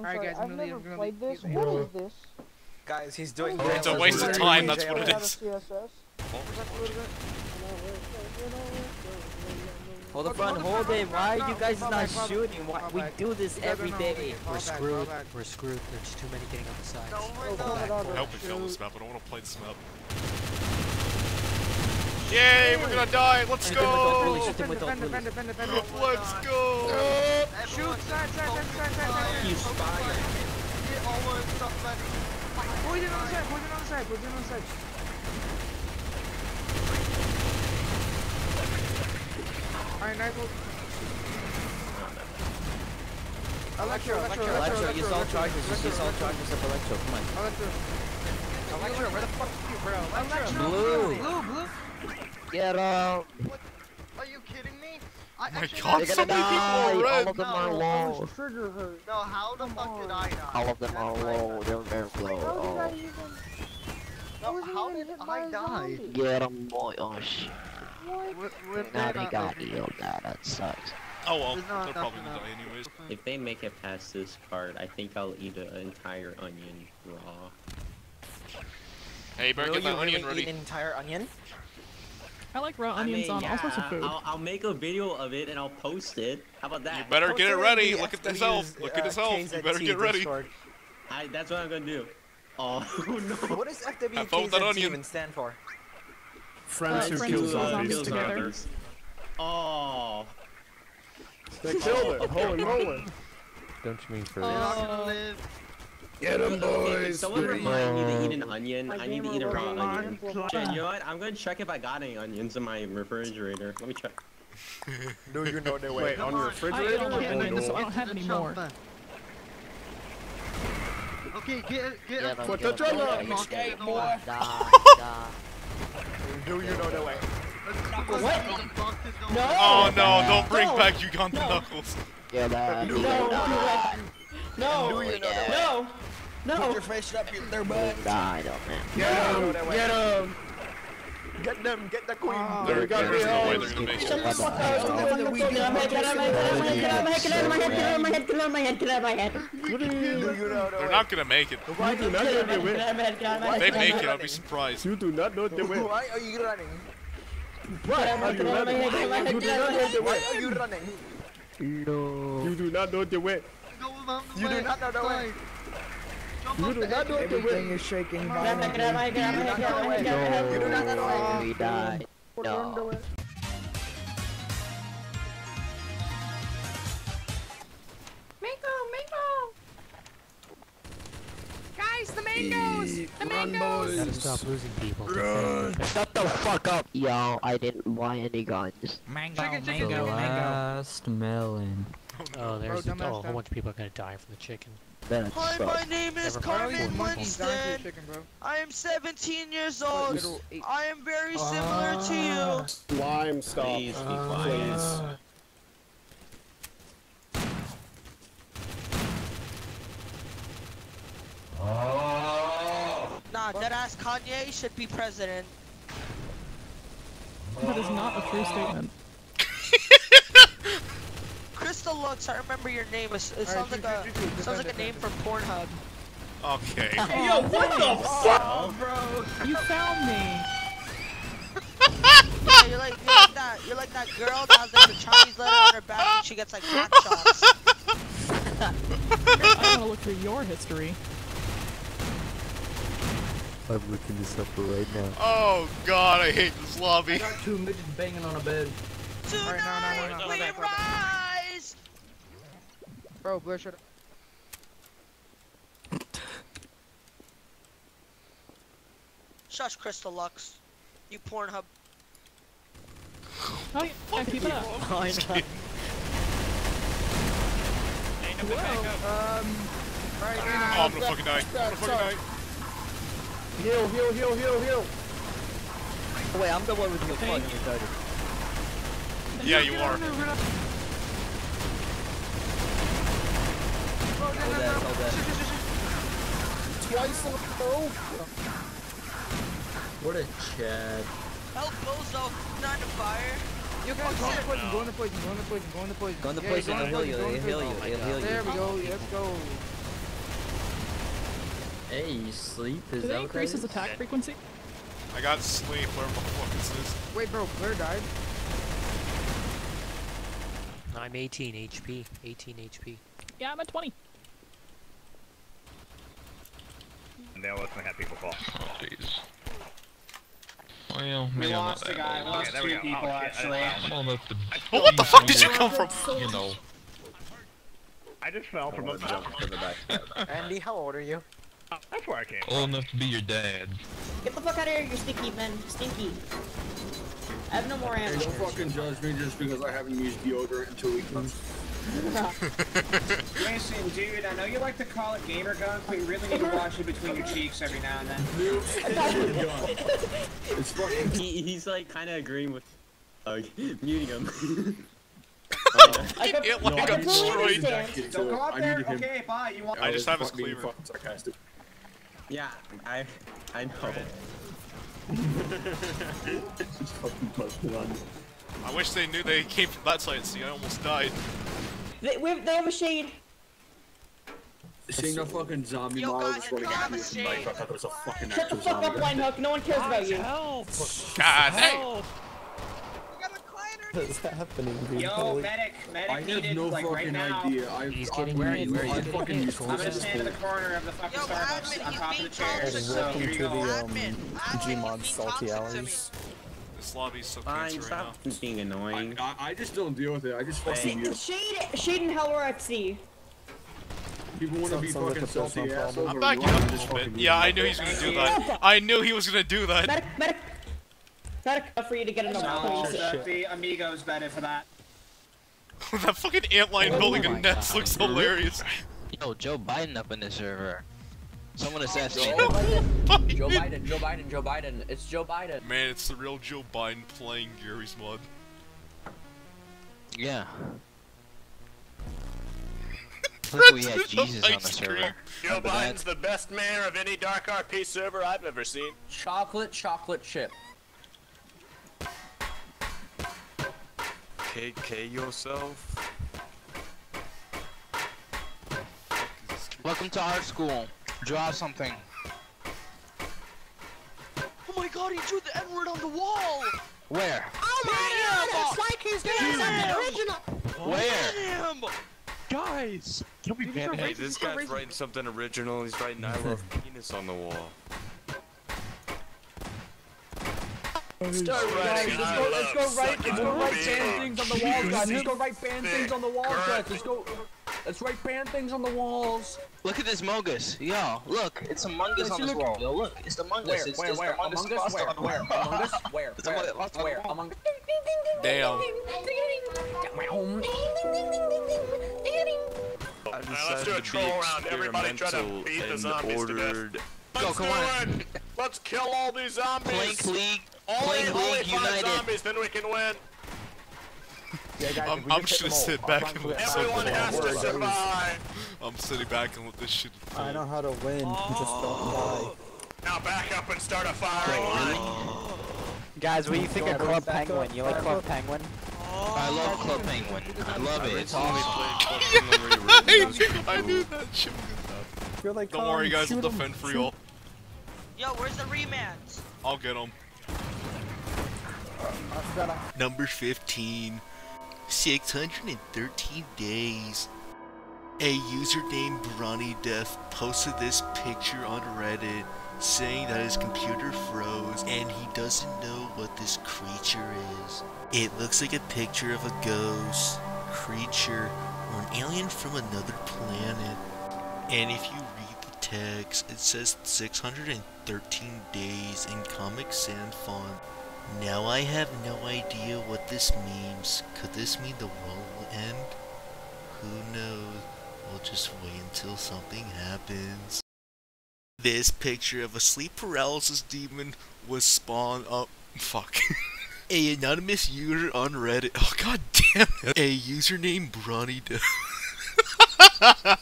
I'm Alright, sorry, guys, I've I'm really- never I'm played this. What is this? Guys, he's doing What is It's a waste of time, that's what it Out of is. CSS. Hold the Okay, front, hold the hold front, it. Why are you guys Fall not back, fall back. shooting? Why we do this You guys every don't know. day. Fall We're screwed. We're screwed. There's too many getting on the sides. Oh, come on, Otto. Help me kill this map. I don't want to play this map. Yay, we're gonna die. Let's Defend, go. Let's go. Shoot, side, side, side, side, side, side. You spy. Poison on the side, poison on the side, poison on the side. Alright, Nigel. Electro, Electro, Electro, use all charges. Just use all charges of Electro. Come on. Electro. Electro, where the fuck are you, bro? Electro. Blue. Blue, blue. Get out. Are you kidding me? I Oh my actually God, They're so gonna many people die. are All of them are low. trigger hurt. No, how the fuck did I die? All of them are That's my low. bad. They're very low. How did I low. even? No, wasn't how did hit by I a die? zombie. Get them, boy. Oh shit. What? What, what Now they got healed. Now that sucks. Oh well, they're probably enough gonna die anyways. If they make it past this part, I think I'll eat an entire onion raw. Hey, you better Will get that you onion really eat ready. an entire onion? I like raw I onions mean, on all sorts of food. I'll, I'll make a video of it and I'll post it. How about that? You better Post get it ready. Look at this health. Look at this his health. You better get ready. Discord. I, that's what I'm gonna do. Oh no. What does Have fun with that FWKZT onion. even stand for? Uh, Friends who friends kill who kill zombies zombies together. together. Oh. They killed it. Holy moly. Don't you mean for They're Get him, Okay, if someone remind me to eat an onion, I need to eat a raw onion. amplified. Jen, you know what? I'm gonna check if I got any onions in my refrigerator. Let me check. Do you know the Wait, on your I ate refrigerator? all my Oh, onions, I don't have any more. Okay, get get Get 'em, Put get the 'em, trigger. get 'em. Escape, Die, die. Do you know the way? What? No! Oh no, don't bring back Uganda Knuckles. Get out. No, no, Do you know the way? no, Put no. Your face up in their butt. Die, though, man. Get him. Get him. Get them, get the queen. Ah. There we go. There's no way they're gonna make it. Shut it. the fuck up. Do you know the They're not gonna make it. You do not know the way. If they make it, I'll be surprised. You do not know the way. Why are you running? Why are you running? You do not know the Why are you running? No. You do not know the way. Go around the You do not know the way. Jump You do not know edge. the way. is shaking. You do not know the way. You do not know the way. We died. Run the way. Mango, mango! Guys, the mangoes! The mangoes! Gotta stop losing people. Run. Shut the fuck up. Yo, I didn't buy any guns. Mango, Chicken, chicken, mango, chicken, mango. last melon. Oh, oh there's Bro, dumbass oh, a whole bunch of people are gonna die from the chicken. That Hi, sucks. my name is Never Bro, you Carmen monkeys down to the Winston. chicken. I am 17 years old. Little I am very similar to you. Slime stop. Please be quiet. Please. Nah, deadass Kanye should be president. That is not a true statement. Crystal Lux, I remember your name. It, it sounds like a sounds like a name from Pornhub. Okay. Yo, what the fuck, bro? You found me. Yeah, you're like you're like that you're like that girl that has like the Chinese letter on her back and she gets like black shots. I want to look through your history. I'm looking this up right now. Oh god, I hate this lobby. got two midgets banging on a bed. Tonight no, no, no, no, we no, no, no. rise. Bro, Blair, shut up. Shush, Crystal Lux. You Pornhub. Oh, yeah, yeah, keep it up. I know. Um, right Oh, now. I'm gonna fucking die. I'm gonna fucking die. Heal, heal, heal, heal, heal. Wait, I'm the one with the fucking retarded. Yeah, you are. Hold that, hold that. Twice in a row. What a Chad. Help Bozo, not to fire. You guys go into poison, go into poison, go into poison, go into poison. Go into Yeah, poison, go it'll heal you, go it'll heal you, it'll heal you. There we go, let's go. Hey, you sleep? Is Do that they what increase his attack frequency? I got sleep, whatever the fuck is. Wait, bro, Blair died. I'm 18 HP. 18 HP. Yeah, I'm at 20. Now let's not have people fall. Oh, jeez. Well, We lost a guy, old. lost there two people Oh, actually. didn't- I'm old enough Oh, what the fuck did you come from? You know, I just fell from Or a jump the back. Andy, how old are you? That's where I came old enough to be your dad. Get the fuck out of here, you stinky man. Stinky. I have no more ammo. Don't fucking judge me just because I haven't used deodorant in two weeks. Listen, dude, I know you like to call it gamer gunk, but you really need to wash it between your cheeks every now and then. It's fucking. He, he's like kind of agreeing with. Uh, muting him. I could, It like I I'm destroyed. Don't go up I there. him. Okay, bye. You want? I just have his fucking cleaver. sarcastic. yeah, I I know. Just fucking busted on. I wish they knew they came from that side. See, I almost died. They, we have, they have a shade. Seeing a fucking zombie Yo, model guys, just running I at have me a with a knife, I thought there was a fucking Shut the fuck up, zombie. Line Hook. No one cares about you. God dang! You got a climber. What's happening, dude? Yo, medic, medic I medic have no like right fucking now. idea. I, He's I'm getting wearing, ready. Where I is it? fucking use I'm gonna stand in the corner of the fucking Yo, Starbucks admin, on top of the chairs. toxic. So here you go. Admin, admin, he's being toxic to me. This lobby's so Fine, cancer right now. being annoying. I, I just don't deal with it. I just fucking Shade, use. shade, shade and Hell at sea. People want to be fucking salty assholes. I'm backing up a little bit. Yeah, I knew he was gonna do that. I knew he was gonna do that. Medic, medic. Medic, for you to get another No, please. the, the amigos better for that. that fucking antlion building a oh nest looks hilarious. Yo, Joe Biden up in the server. Someone assassinated. Joe Biden. Joe Biden, Joe Biden, Joe Biden. It's Joe Biden. Man, it's the real Joe Biden playing Garry's mod. Yeah. Look, we had Jesus on the cream. server. Joe Remember that? Biden's the best mayor of any Dark RP server I've ever seen. Chocolate, chocolate chip. KK yourself. Welcome to art school. Draw something. Oh my god, he drew the N-word on the wall! Where? Oh my god, it's like he's doing something original! Where? Him! Guys! Can we ban Hey, this guy's writing something original. He's writing I love penis on the wall. Start writing, Let's I go, let's go love write, let's go sucking write dick. ban things on the walls, guys. Let's go write ban things on the walls, guys. thick, Let's go. Let's write ban things on the walls. Look at this Mogus. Yo, look. It's Among Us on you this wall. Yo, look. It's Among Us. Where, It's where, just where? Among Us Among Us, Foster where, on the where? wall. Among Us, where? It's Where? Among Us Foster on the Where? wall. Among Damn. I let's do a troll round. Everybody try to beat the zombies to death. ordered. Let's Yo, come do on. it! Let's kill all these zombies! Plank League. only, Plank only League five United. zombies, then we can win! Yeah, guys, I'm, I'm just gonna them all, sit back and find let some- Everyone has to survive! I'm sitting back and let this shit. I know how to win. Just don't die. Now back up and start a firing line! Guys, what do you think of Club Penguin? You like Club Penguin? I love Club Penguin. I love it. It's Originally oh. awesome. Club Penguin where you were in I knew that shit was gonna like, Don't um, worry, guys. I'll defend for y'all. Yo, where's the rematch? I'll get them. Number 15. 613 days. A user named Brawny Death posted this picture on Reddit saying that his computer froze and he doesn't know what this creature is. It looks like a picture of a ghost, creature, or an alien from another planet. And if you read the text, it says 613 days in Comic Sans font. Now I have no idea what this means. Could this mean the world will end? Who knows? We'll just wait until something happens. This picture of a sleep paralysis demon was spawned up. Fuck. a anonymous user on Reddit. Oh god damn it. A username Brawny.